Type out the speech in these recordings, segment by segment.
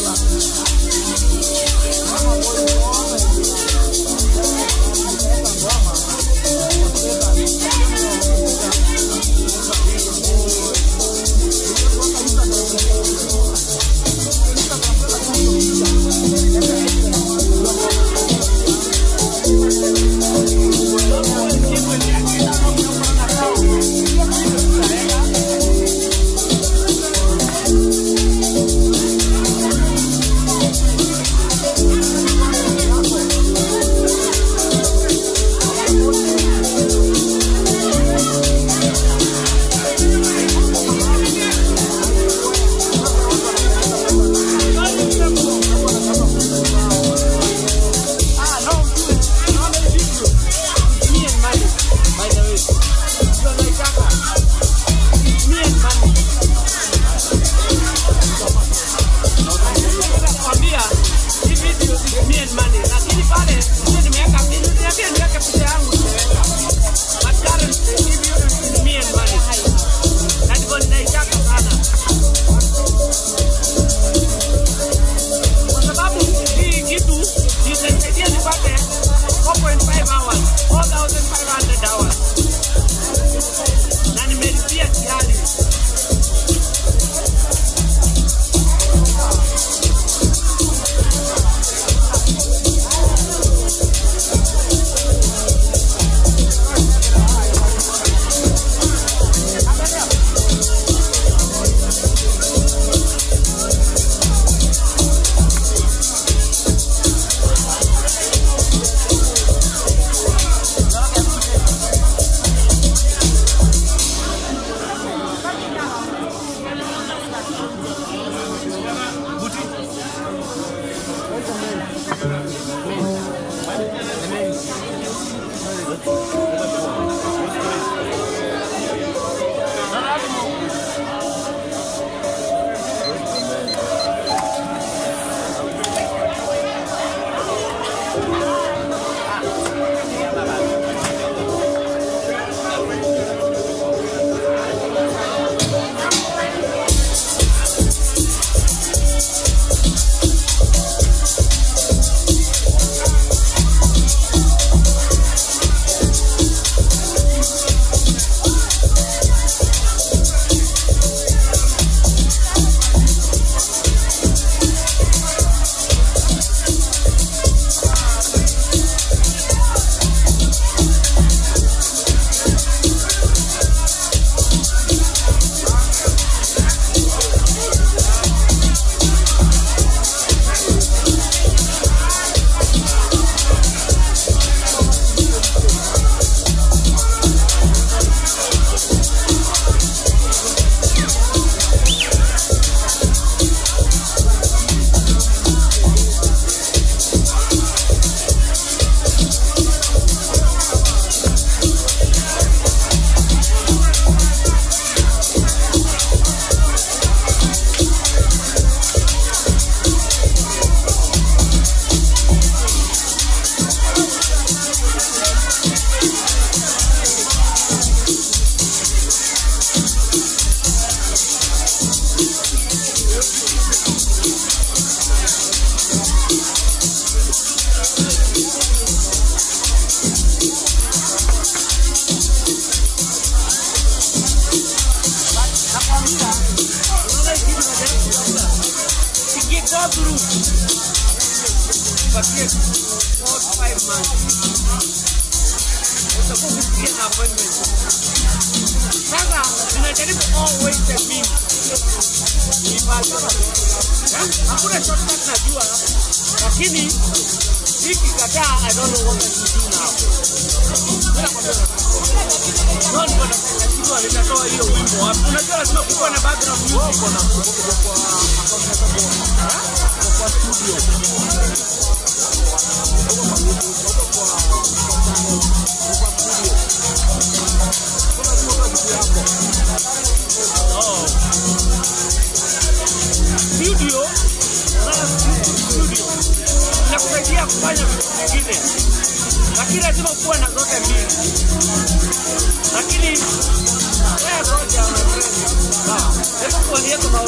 love.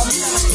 Yes, you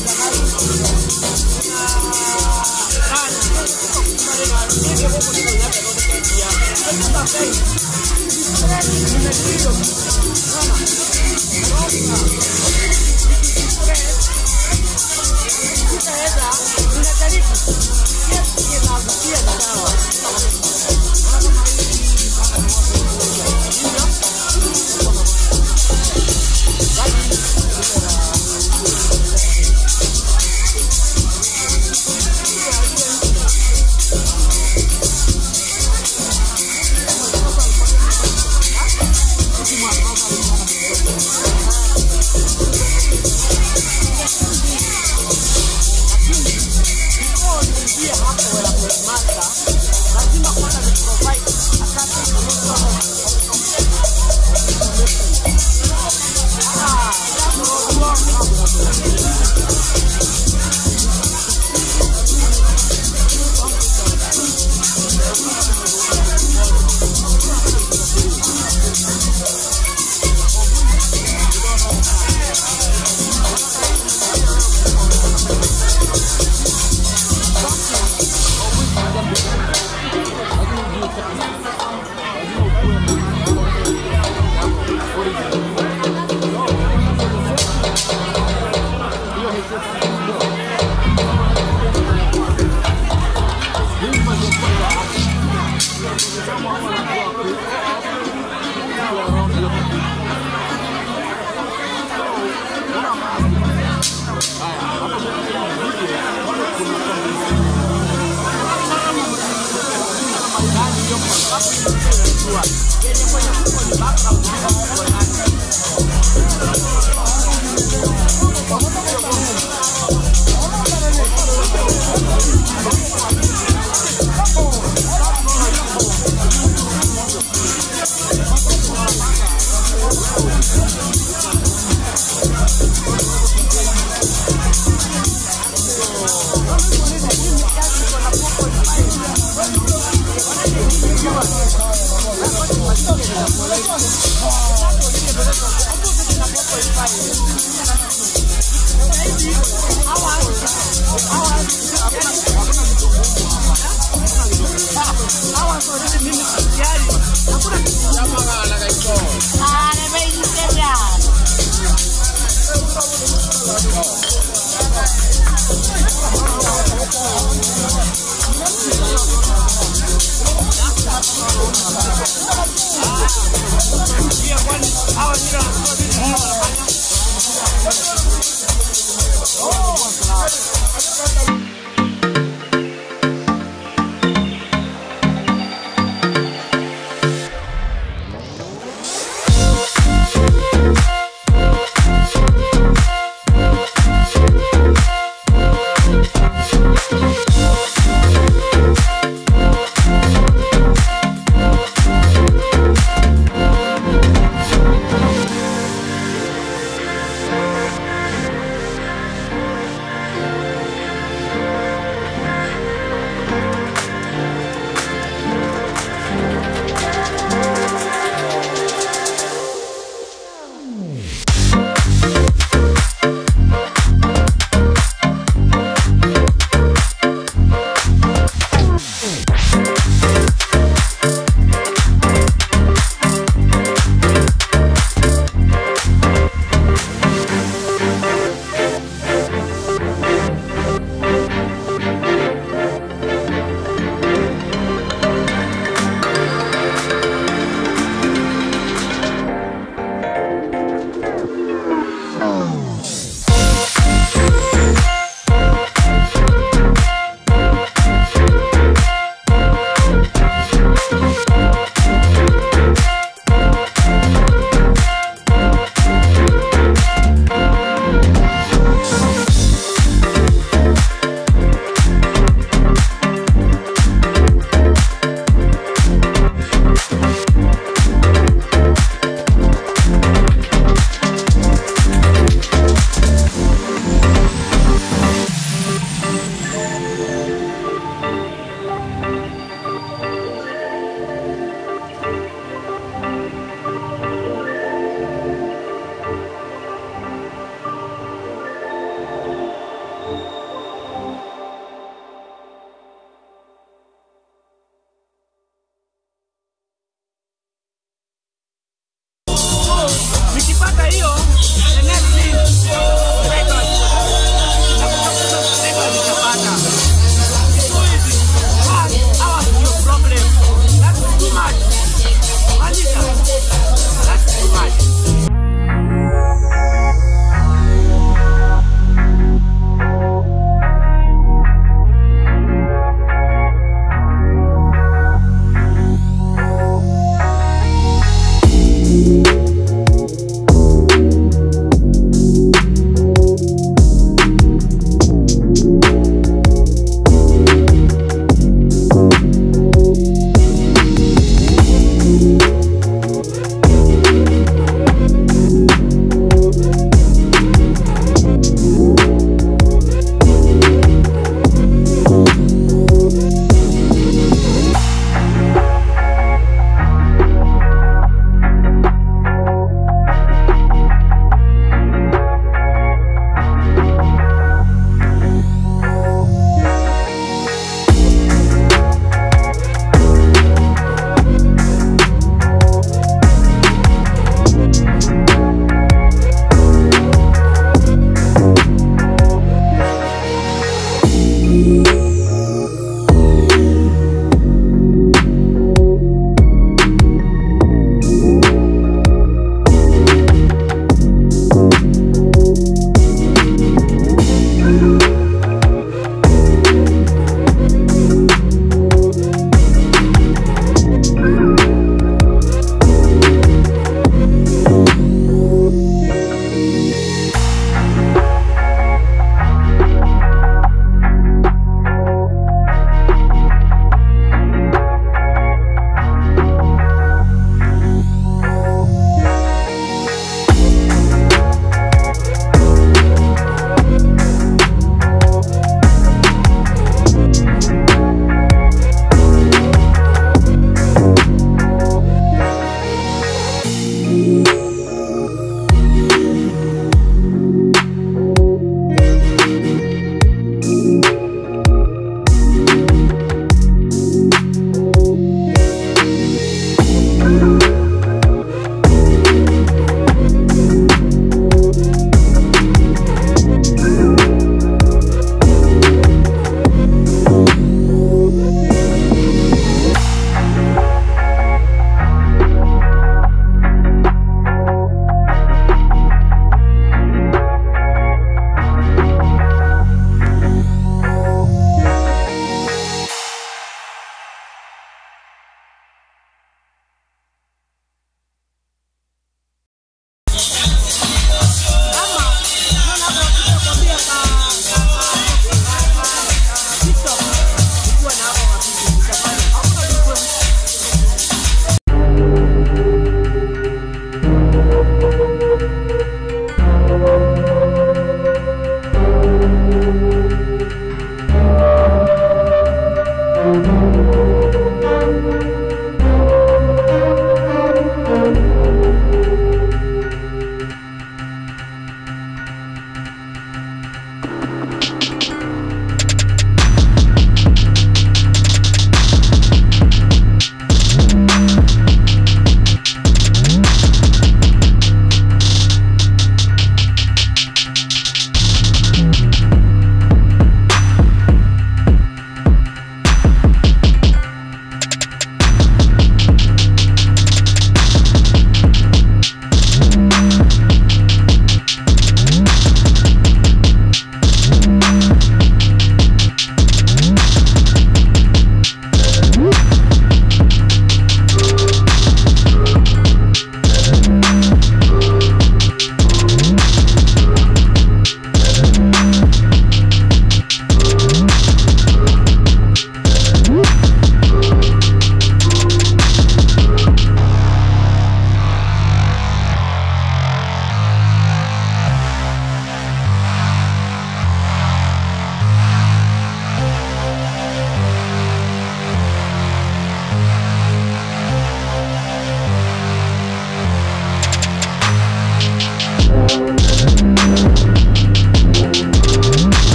How was it?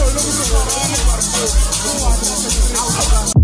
Sou louco do caralho, marcou.